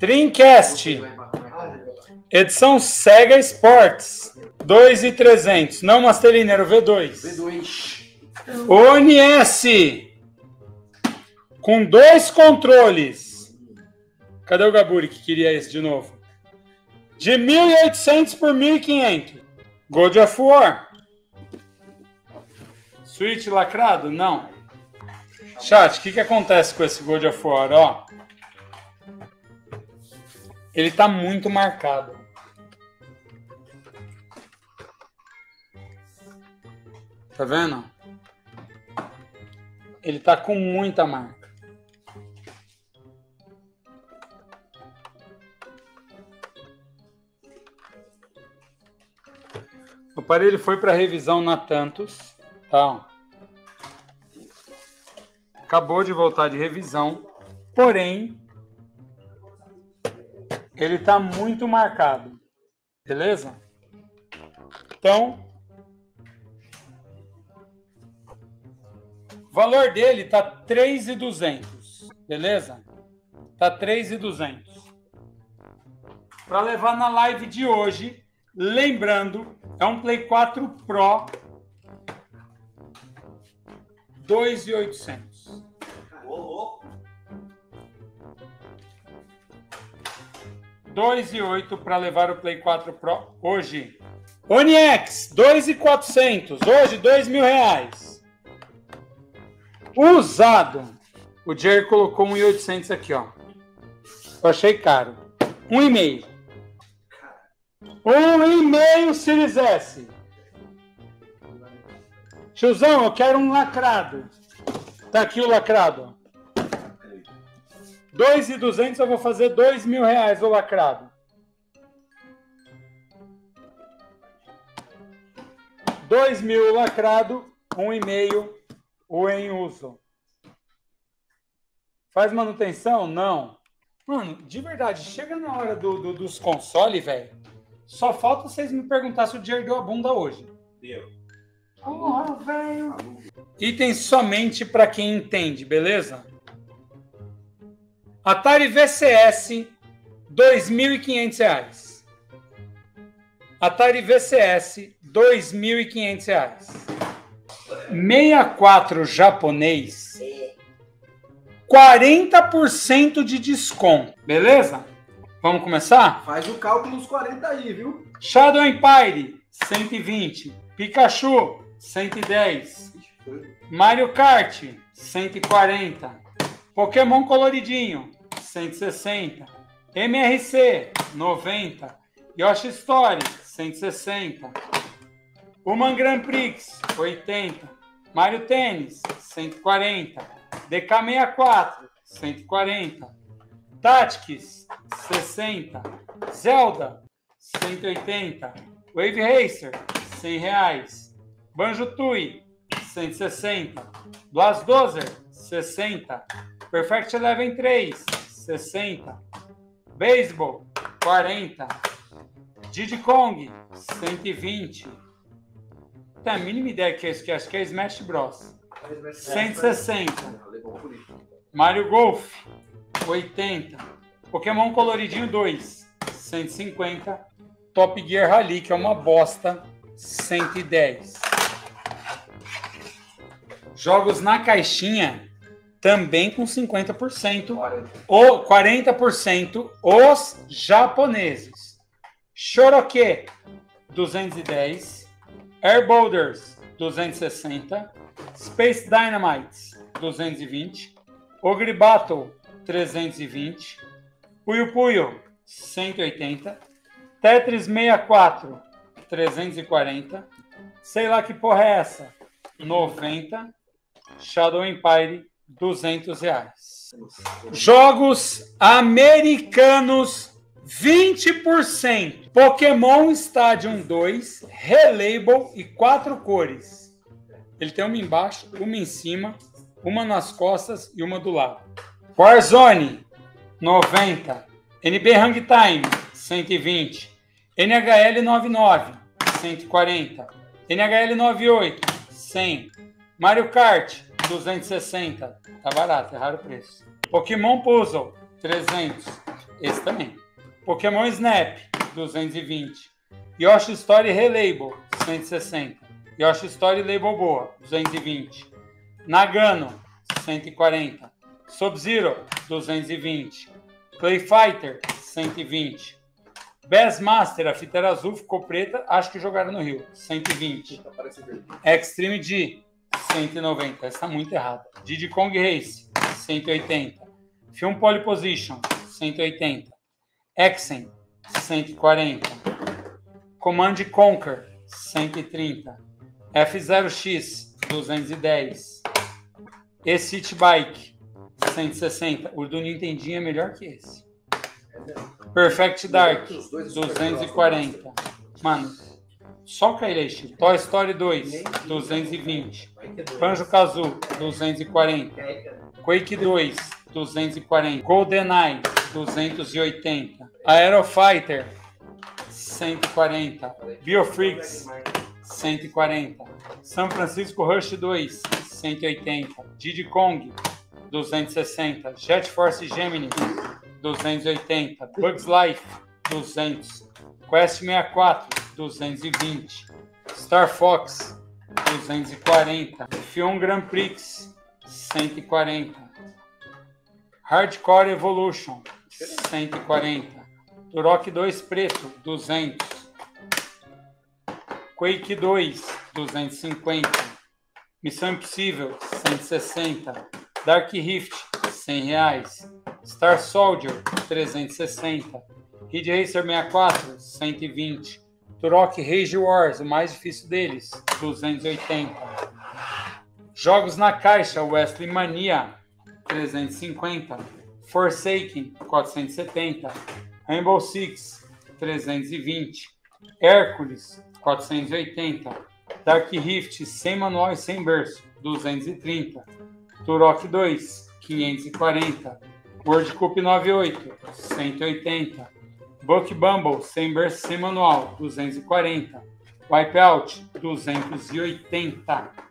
Dreamcast. Edição Sega Sports. 2,300. Não Masterline, era o V2. V2. Oni S. Com dois controles. Cadê o Gaburi que queria esse de novo? De 1.800 por 1.500. God of War. Switch lacrado? Não. Chat, o que, que acontece com esse God of War? Ó, ele tá muito marcado. Tá vendo? Ele tá com muita marca. O aparelho foi para revisão na Tantos, tá? Acabou de voltar de revisão, porém ele tá muito marcado, beleza? Então, o valor dele tá 3,200, beleza? Tá 3,200. Para levar na live de hoje, lembrando, é um Play 4 Pro 2,800. 2,8 para levar o Play 4 Pro hoje. Onyx, 2,400. Hoje, 2 mil reais. Usado. O Jerry colocou 1,800 aqui, ó. Eu achei caro. 1,5. 1,5 Series S. Tiozão, eu quero um lacrado. Tá aqui o lacrado. 2,200 eu vou fazer 2 mil reais o lacrado. 2 mil lacrado, 1,5 o em uso. Faz manutenção? Não. Mano, de verdade, chega na hora do, do- dos consoles, velho. Só falta vocês me perguntar se o Jerry deu a bunda hoje. Deu. Porra, velho. Item somente para quem entende, beleza? Atari VCS, 2.500 reais. Atari VCS, 2.500 reais. 64 japonês, 40% de desconto, beleza? Vamos começar? Faz o cálculo dos 40 aí, viu? Shadow Empire, 120. Pikachu, 110. Ixi, foi. Mario Kart, 140. Pokémon coloridinho, 160. MRC, 90. Yoshi Story, 160. Human Grand Prix, 80. Mario Tênis, 140. DK64, 140. Tactics, 60. Zelda, 180. Wave Racer, 100 reais. Banjo Tui, 160. Blast Dozer, 60. Perfect Eleven 3, 60. Baseball, 40. Diddy Kong, 120. Tem a mínima ideia que é isso, que acho que é Smash Bros. 160. Levou por isso. Mario Golf, 80. Pokémon Coloridinho 2, 150. Top Gear Rally, que é uma bosta, 110. Jogos na caixinha, também com 50%. 40. Ou 40% os japoneses. Shoroke, 210. Air Boulders, 260. Space Dynamites, 220. Ogre Battle, 320. Puyo Puyo, 180. Tetris 64, 340. Sei lá que porra é essa, 90. Shadow Empire, 200 reais. Jogos americanos, 20%. Pokémon Stadium 2, Relabel e quatro cores. Ele tem uma embaixo, uma em cima, uma nas costas e uma do lado. Warzone, 90. NB Hang Time, 120. NHL 99, 140. NHL 98, 100. Mario Kart, 260. Tá barato, é raro o preço. Pokémon Puzzle, 300. Esse também. Pokémon Snap, 220. Yoshi Story Relabel, 160. Yoshi Story Label Boa, 220. Nagano, 140. Sub-Zero, 220. Play Fighter, 120. Bassmaster, a fita era azul, ficou preta, acho que jogaram no Rio, 120. Tá parecendo verde. Extreme G, 190. Essa tá muito errada. Diddy Kong Race, 180. Film Pole Position, 180. Exen, 140. Command Conquer, 130. F0X, 210. E-City Bike, 160. O do Nintendinho é melhor que esse. Perfect Dark, 240. Mano, só o Kailish. Toy Story 2, 220. Banjo Kazoo, 240. Quake 2, 240. GoldenEye, 280. Aerofighter, 140. Biofreaks, 140. São Francisco Rush 2, 180. Diddy Kong, 260. Jet Force Gemini, 280. Bugs Life, 200. Quest 64, 220. Star Fox, 240. Fion Grand Prix, 140. Hardcore Evolution, 140. Turok 2 Preto, 200. Quake 2, 250. Missão Impossível, 160. Dark Rift, 100 reais. Star Soldier, 360. Ridge Racer 64, 120. Turok Rage Wars, o mais difícil deles, 280. Jogos na caixa, Wesley Mania, 350. Forsaken, 470. Rainbow Six, 320. Hércules, 480. Dark Rift, sem manual e sem berço, 230. Turok 2, 540. World Cup 98, 180. Buck Bumble, sem berço, sem manual, 240. Wipeout, 280.